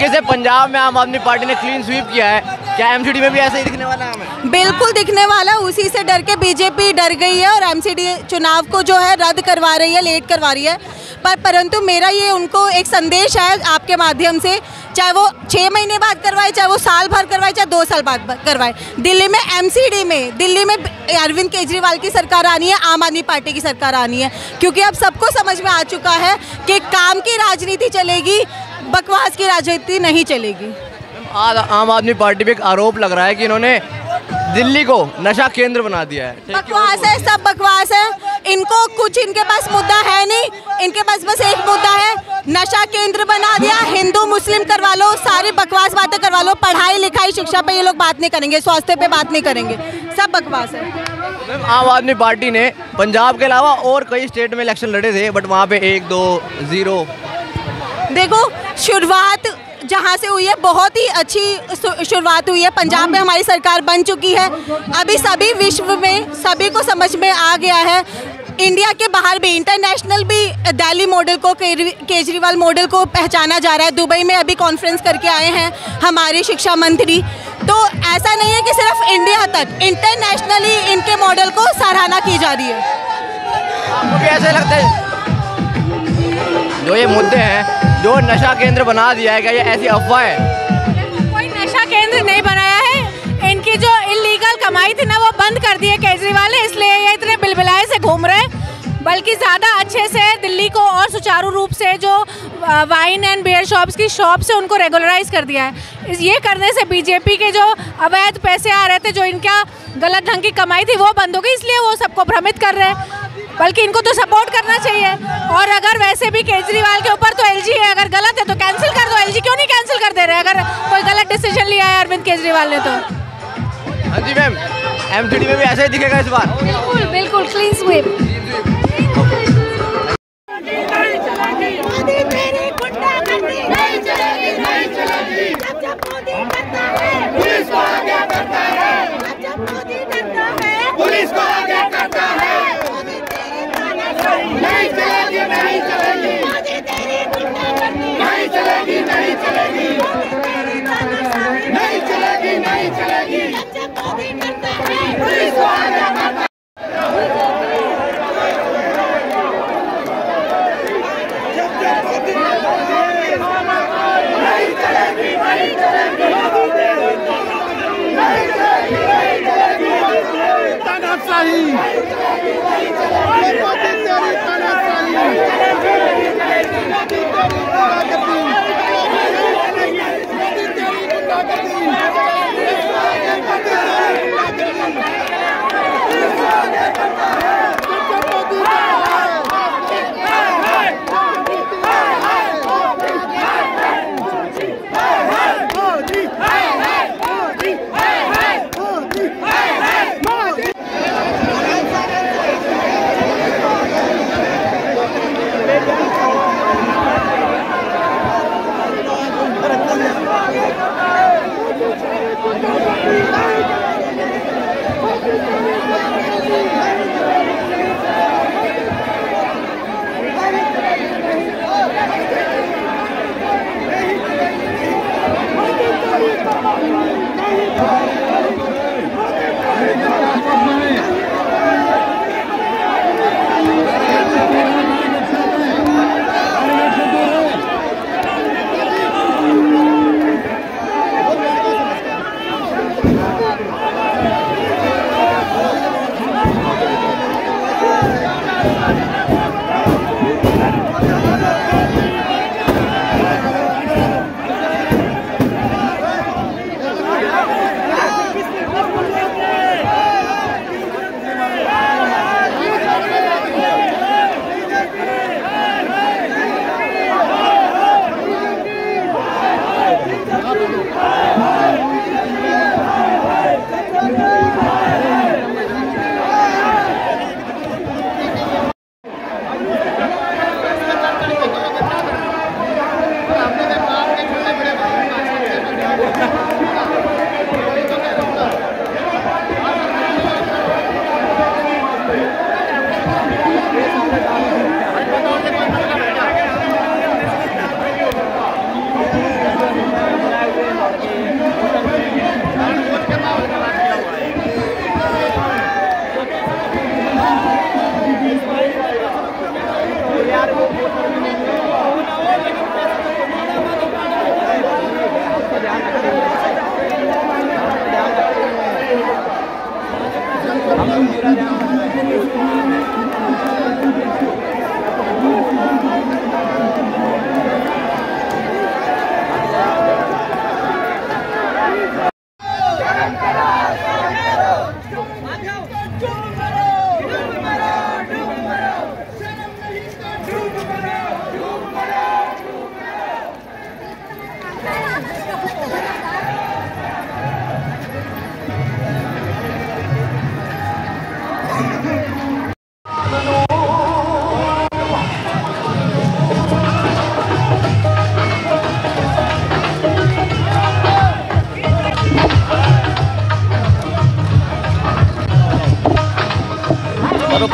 तरीके से पंजाब में आम आदमी पार्टी ने क्लीन स्वीप किया है। क्या एमसीडी में भी ऐसे ही दिखने वाला है? हमें बिल्कुल दिखने वाला, उसी से डर के बीजेपी डर गई है और एमसीडी चुनाव को जो है रद्द करवा रही है लेट करवा रही है। पर परंतु मेरा ये उनको एक संदेश है आपके माध्यम से, चाहे वो छः महीने बाद करवाए, चाहे वो साल भर करवाए, चाहे दो साल बाद करवाए। दिल्ली में एमसीडी में, दिल्ली में अरविंद केजरीवाल की सरकार आनी है, आम आदमी पार्टी की सरकार आनी है। क्योंकि अब सबको समझ में आ चुका है कि काम की राजनीति चलेगी बकवास की राजनीति नहीं चलेगी। आज आम आदमी पार्टी पे एक आरोप लग रहा है कि इन्होंने दिल्ली को नशा केंद्र बना दिया है। बकवास है सब बकवास है। इनको कुछ इनके पास मुद्दा है नहीं। इनके पास बस एक मुद्दा है नशा केंद्र बना दिया हिंदू मुस्लिम करवा लो सारी बकवास बातें करवा लो पढ़ाई लिखाई शिक्षा पे ये लोग बात नहीं करेंगे स्वास्थ्य पे बात नहीं करेंगे। सब बकवास है। आम आदमी पार्टी ने पंजाब के अलावा और कई स्टेट में इलेक्शन लड़े थे बट वहाँ पे एक दो ज़ीरो देखो, शुरुआत जहाँ से हुई है, बहुत ही अच्छी शुरुआत हुई है। पंजाब में हमारी सरकार बन चुकी है। अभी सभी विश्व में, सभी को समझ में आ गया है। इंडिया के बाहर भी इंटरनेशनल भी दिल्ली मॉडल को केजरीवाल मॉडल को पहचाना जा रहा है। दुबई में अभी कॉन्फ्रेंस करके आए हैं हमारे शिक्षा मंत्री। तो ऐसा नहीं है कि सिर्फ़ इंडिया तक इंटरनेशनली इनके मॉडल को सराहना की जा रही है। आपको ऐसे लगता है? जो ये मुद्दे हैं, जो नशा केंद्र बना दिया है, क्या ये ऐसी अफवाह है? कोई नशा केंद्र नहीं बनाया है। इनकी जो इलीगल कमाई थी ना, वो बंद कर दी है केजरीवाल ने इसलिए ये इतने बिलबिलाए से घूम रहे हैं। बल्कि ज़्यादा अच्छे से दिल्ली को और सुचारू रूप से जो वाइन एंड बियर शॉप्स की शॉप से उनको रेगुलराइज कर दिया है। इस, ये करने से बीजेपी के जो अवैध पैसे आ रहे थे, जो इनका गलत ढंग की कमाई थी, वो बंद हो गई, इसलिए वो सबको भ्रमित कर रहे हैं। बल्कि इनको तो सपोर्ट करना चाहिए। और अगर वैसे भी केजरीवाल के ऊपर तो एलजी है अगर गलत है तो कैंसिल कर दो एलजी क्यों नहीं कैंसिल कर दे रहे अगर कोई गलत डिसीज़न लिया है अरविंद केजरीवाल ने तो। हाँ जी मैम एमसीडी में भी ऐसा ही दिखेगा इस बार। बिल्कुल बिल्कुल क्लीन स्वीप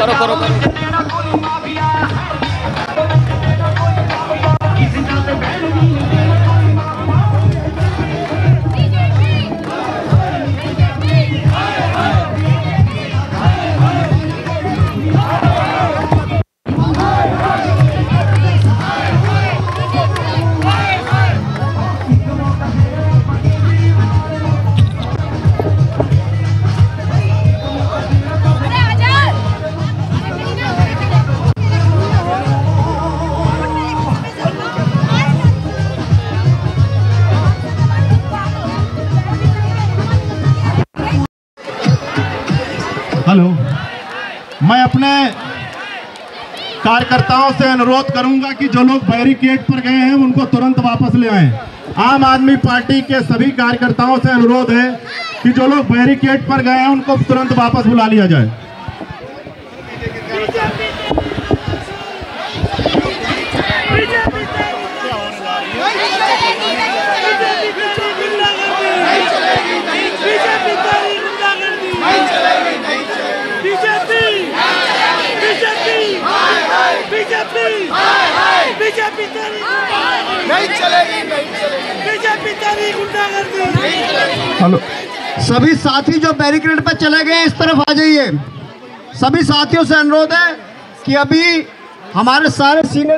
करो करो करो हेलो मैं अपने कार्यकर्ताओं से अनुरोध करूँगा कि जो लोग बैरिकेड पर गए हैं, उनको तुरंत वापस ले आए। आम आदमी पार्टी के सभी कार्यकर्ताओं से अनुरोध है कि जो लोग बैरिकेड पर गए हैं, उनको तुरंत वापस बुला लिया जाए। बीजेपी तेरी नहीं चलेगी। बीजेपी तेरी गुंडागर्दी। हेलो। सभी साथी जो बैरिकेड पर चले गए इस तरफ़ आ जाइए। सभी साथियों से अनुरोध है कि अभी हमारे सारे सीनियर